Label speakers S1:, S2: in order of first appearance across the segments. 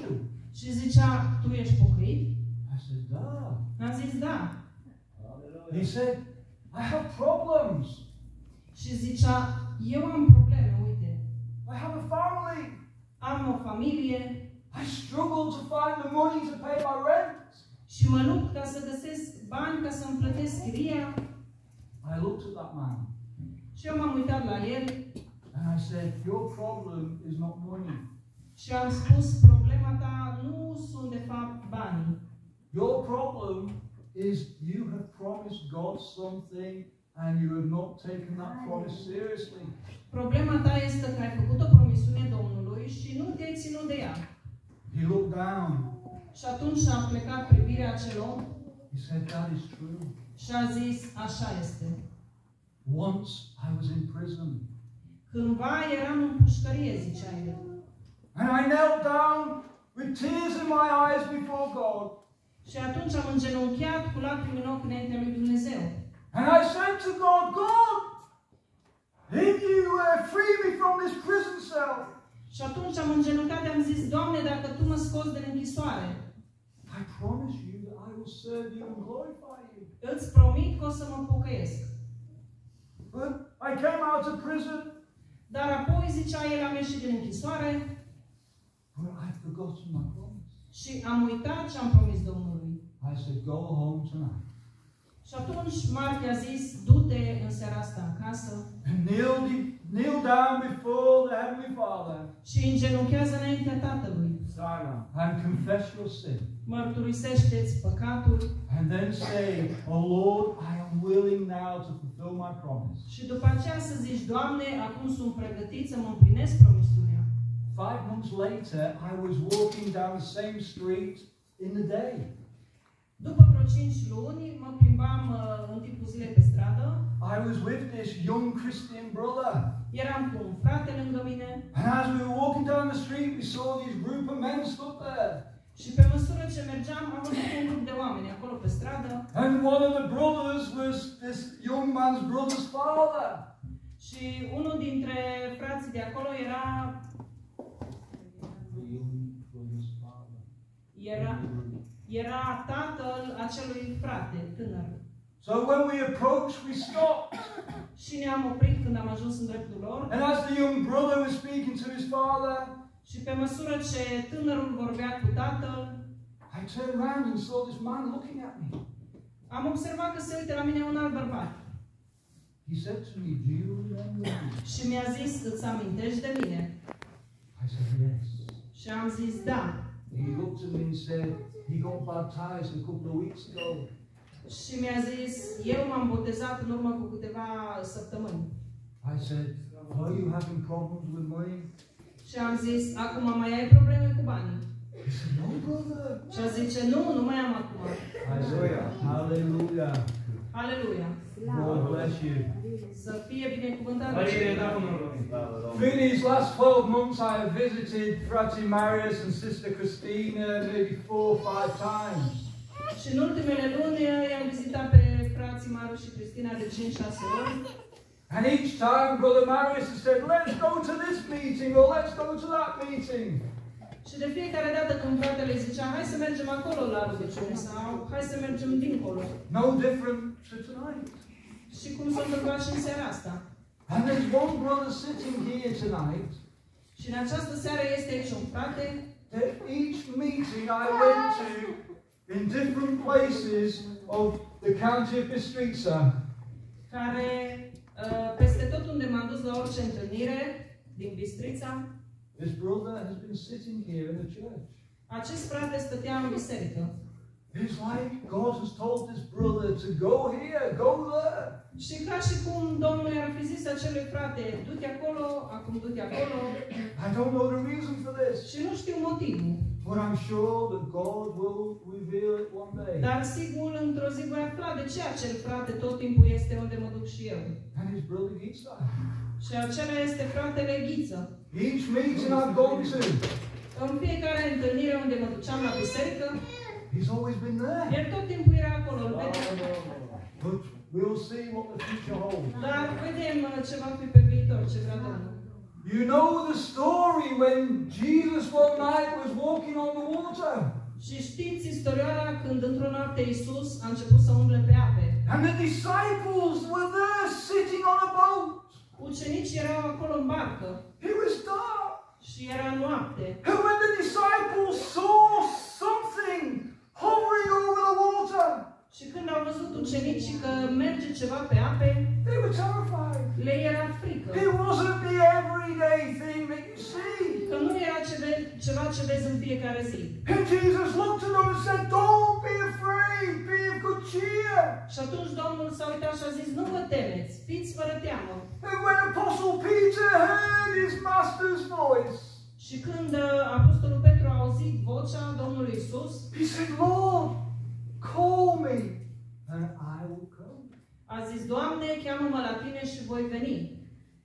S1: you?
S2: Și zicea, tu ești pocăit?
S1: I said, Da.
S2: Am zis, da.
S1: He said, I have problems.
S2: Și zicea, eu am probleme, uite.
S1: I have a family.
S2: Am o familie
S1: I struggle to find the money to pay my rent.
S2: și mă lupt ca să găsesc bani ca să-mi plătesc chiria.
S1: I looked at that man
S2: Și eu m-am uitat la el
S1: and I said, Your problem is not money.
S2: Și am spus, problema ta nu sunt de fapt banii.
S1: Your problem is you have promised God something and you have not taken that promise seriously.
S2: Problema ta este că ai făcut o promisiune Domnului și nu te-ai ținut de ea.
S1: He looked down.
S2: Și atunci a plecat privirea acel om
S1: He said, That is true.
S2: și a zis, așa este.
S1: Once I was in prison
S2: Cândva eram în pușcărie, zicea el.
S1: And I knelt down with tears in my eyes before God.
S2: Și atunci am îngenunchiat cu lacrimi în ochi înaintea lui Dumnezeu.
S1: And I said to God, God, if you uh, free me from this prison cell,
S2: Și atunci am îngenunchiat, am zis, Doamne, dacă Tu mă scoți din închisoare,
S1: I promise you that I will serve you and glorify you.
S2: îți promit că o să mă pocăiesc.
S1: But I came out of prison,
S2: Dar apoi, zicea el, am ieșit din închisoare
S1: but I'd forgotten my promise.
S2: și am uitat ce am promis Domnului.
S1: I said, go home tonight
S2: Și atunci Marc a zis, du-te în seara asta în casă
S1: and kneel, kneel down before the Heavenly Father
S2: și îngenunchează înaintea Tatălui.
S1: and confess your sin.
S2: Mărturisește-ți păcatul
S1: And then say, Oh Lord, I am willing now to fulfill my promise.
S2: și după aceea să zici, Doamne, acum sunt pregătit să mă împlinesc promisiunea.
S1: Five months later, I was walking down the same street in the day.
S2: După vreo 5 luni, mă plimbam uh, în timpul zilei pe stradă,
S1: I was with this young Christian brother.
S2: eram cu un frate lângă mine
S1: And as we were walking down the street, we saw this group of men stood there.
S2: și pe măsură ce mergeam, am văzut un grup de oameni acolo pe stradă
S1: And one of the brothers was this young man's brother's father.
S2: și unul dintre frații de acolo era,
S1: The young brother's father.
S2: Era, era tatăl acelui frate tânăr.
S1: So when we approached, we stopped.
S2: Și ne-am oprit când am ajuns în dreptul lor
S1: And as the young brother was speaking to his father,
S2: și pe măsură ce tânărul vorbea cu tatăl,
S1: I turned around and saw this man looking at me.
S2: am observat că se uită la mine un alt bărbat
S1: He said to me, Do you remember me?
S2: și mi-a zis, îți amintești de mine?
S1: I said, Yes.
S2: Și am zis, da.
S1: He looked at me and said, He got baptized a couple of weeks ago.
S2: Și mi-a zis, eu m-am botezat în urmă cu câteva săptămâni.
S1: I said, Are you having problems with money?
S2: Și am zis, acum mai ai probleme cu banii?
S1: He said, No, brother.
S2: Și a zice, nu, nu mai am acum.
S1: Hallelujah. Hallelujah.
S2: Aleluia.
S1: God bless you.
S2: Să fie binecuvântat.
S3: Mărire Domnului.
S1: Through these last 12 months, I have visited Frati Marius and Sister Christina maybe four or five times.
S2: Și în ultimele luni i-am vizitat pe frații Maru și Cristina de 5-6 ori.
S1: And each time, Brother Marius has said, Let's go to this meeting or let's go to that meeting.
S2: Și de fiecare dată când fratele zicea, hai să mergem acolo la rugăciune sau hai să mergem dincolo.
S1: No different to tonight.
S2: Și cum s-a întâmplat și în seara asta.
S1: And there's one brother sitting here tonight
S2: Și în această seară este aici un frate
S1: that each meeting I went to in different places of the county of Bistrica,
S2: care uh, peste tot unde m-am dus la orice întâlnire din Bistrița,
S1: this brother has been sitting here in the church.
S2: acest frate stătea în biserică.
S1: It's like God has told this brother to go here, go there.
S2: Și ca și cum Domnul i-ar fi zis acelui frate, du-te acolo, acum du-te acolo,
S1: I don't know the reason for this,
S2: și nu știu motivul.
S1: but I'm sure that God will reveal it one day.
S2: Dar sigur, într-o zi voi afla de ce acel frate tot timpul este unde mă duc și eu.
S1: And his brother Gitsa.
S2: Și acela este fratele Ghiță.
S1: Each meeting I've gone to,
S2: În fiecare întâlnire unde mă duceam la biserică,
S1: he's always been there.
S2: el tot timpul era acolo, îl vedeam.
S1: But we'll see what the future holds.
S2: Dar vedem uh, ce va fi pe viitor, ce vrea Domnul.
S1: You know the story when Jesus one night was walking on water.
S2: Și știți istorioara când într-o noapte Iisus a început să umble pe ape.
S1: And the disciples were there
S2: ceva ce vezi în fiecare zi.
S1: And Jesus looked at them and said, Don't be afraid, be of good cheer.
S2: Și atunci Domnul s-a uitat și a zis, nu vă temeți, fiți fără teamă.
S1: And when Apostle Peter heard his master's voice,
S2: Și când uh, Apostolul Petru a auzit vocea Domnului Isus,
S1: he said, Lord, call me and I will come.
S2: a zis, Doamne, cheamă-mă la tine și voi veni.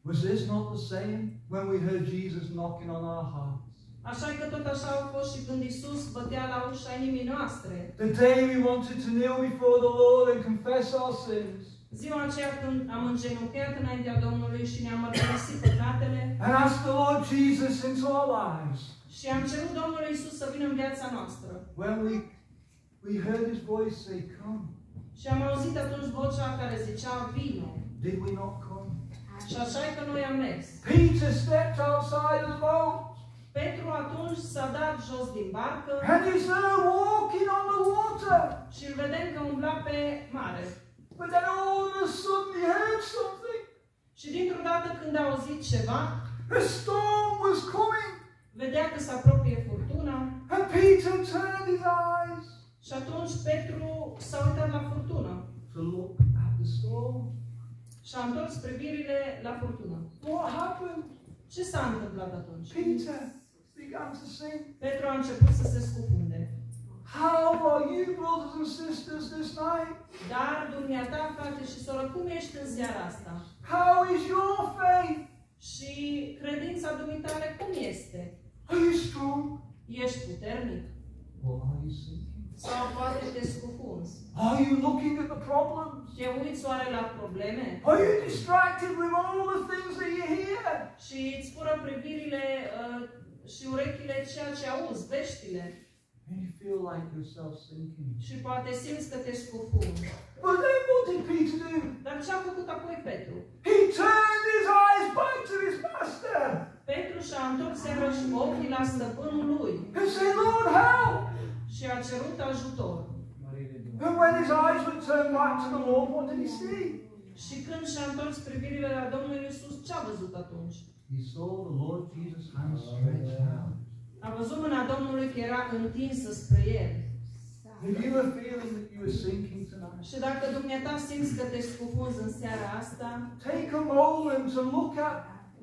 S1: Was this not the same when we heard Jesus knocking on our hearts?
S2: Așa că tot așa a fost și când Isus bătea la ușa inimii noastre.
S1: The day we wanted to kneel before the Lord and confess our sins
S2: Ziua aceea când am îngenunchiat înaintea Domnului și ne-am mărturisit păcatele
S1: and ask the Lord Jesus into our lives.
S2: și am cerut Domnului Isus să vină în viața noastră.
S1: When we we heard his voice say, Come,
S2: Și am auzit atunci vocea care zicea, vino.
S1: did we not come?
S2: Și așa e că noi am mers.
S1: Peter stepped outside of the boat
S2: Petru atunci s-a dat jos din barcă
S1: and he's there walking on the water.
S2: și îl vedem că umbla pe mare.
S1: But then all of a sudden he heard something.
S2: Și dintr-o dată când a auzit ceva,
S1: A storm was coming.
S2: vedea că se apropie furtuna
S1: And Peter turned his eyes
S2: și atunci Petru s-a uitat la furtună
S1: to look at the storm.
S2: și a întors privirile la furtună.
S1: What happened?
S2: Ce s-a întâmplat atunci?
S1: Peter began to sing.
S2: Petru a început să se scufunde.
S1: How are you, brothers and sisters, this night?
S2: Dar, dumneata, frate și soră, cum ești în seara asta?
S1: How is your faith?
S2: Și credința dumitale cum este?
S1: Are you strong?
S2: Ești puternic?
S1: Or are you sinking?
S2: Sau poate te scufunzi?
S1: Are you looking at the problems?
S2: Te uiți oare la probleme?
S1: Are you distracted with all the things that you hear?
S2: Și îți fură privirile uh, și urechile ceea ce auzi, veștile.
S1: And you feel like yourself sinking.
S2: Și poate simți că te scufunzi.
S1: But then what did Peter do?
S2: Dar ce a făcut apoi Petru?
S1: He turned his eyes back to his master
S2: Petru și-a întors iarăși ochii la stăpânul lui
S1: and said, Lord, help!
S2: și a cerut ajutor.
S1: And when his eyes were turned back to the Lord, what did he see?
S2: Și când și-a întors privirile la Domnul Isus, ce a văzut atunci?
S1: He saw the Lord Jesus' hand stretched out.
S2: A văzut mâna Domnului că era întinsă spre el.
S1: If you were feeling that you were sinking tonight,
S2: Și dacă dumneata simți că te scufunzi în seara asta,
S1: take a moment to look at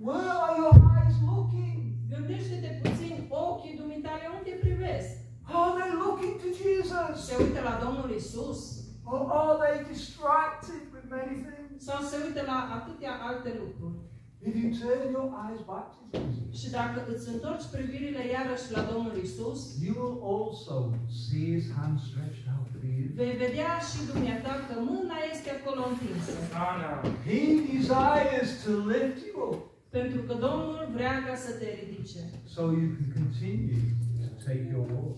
S1: where are your eyes looking?
S2: gândește-te puțin ochii dumitale unde privesc.
S1: Are they looking to Jesus?
S2: Se uită la Domnul Isus
S1: Or are they distracted with many things?
S2: sau se uită la atâtea alte lucruri.
S1: If you turn your eyes back to Jesus,
S2: Și dacă îți întorci privirile iarăși la Domnul Isus,
S1: you will also see his hand stretched out for you.
S2: vei vedea și dumneata că mâna este acolo întinsă.
S1: He desires to lift you up
S2: Pentru că Domnul vrea ca să te ridice.
S1: so you can continue to take your walk.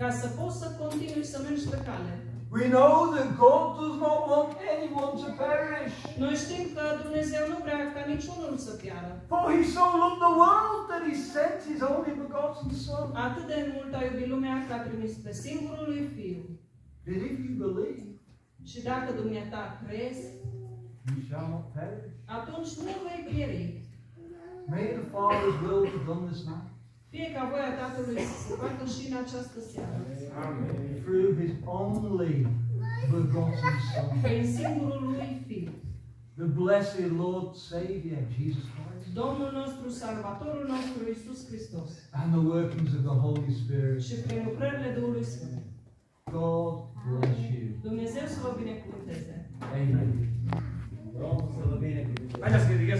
S2: Ca să poți să continui să mergi pe cale.
S1: We know that God does not want anyone to perish.
S2: Noi știm că Dumnezeu nu vrea ca niciunul să piară.
S1: For he so loved the world that he sent his only begotten Son.
S2: Atât de mult a iubit lumea că a trimis pe singurul lui Fiu.
S1: That if you believe,
S2: Și dacă dumneata crezi,
S1: you shall not perish.
S2: atunci nu vei pieri.
S1: May the Father's will be done this night
S2: Fie ca voia Tatălui să se facă și în această seară.
S1: through his only begotten Son,
S2: Prin singurul lui Fiu.
S1: the blessed Lord Savior, Jesus Christ,
S2: Domnul nostru, Salvatorul nostru, Iisus Hristos.
S1: and the workings of the Holy Spirit.
S2: Și prin lucrările Duhului Sfânt.
S1: God bless you.
S2: Dumnezeu să vă binecuvânteze.
S1: Amen.
S3: Haideți să ridicăm